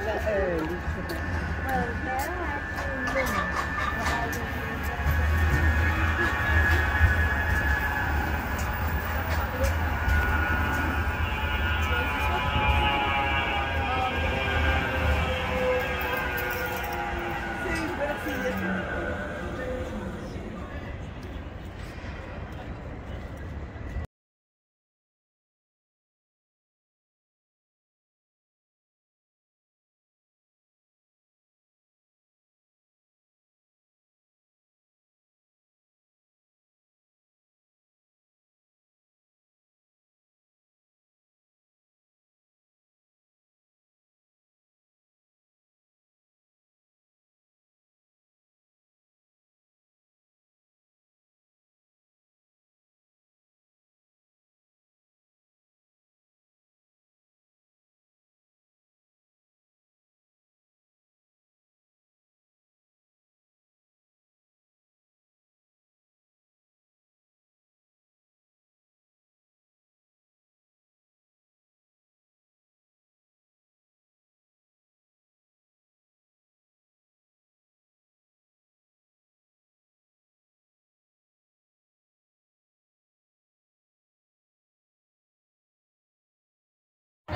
Yeah.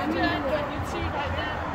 跟着转机器改变。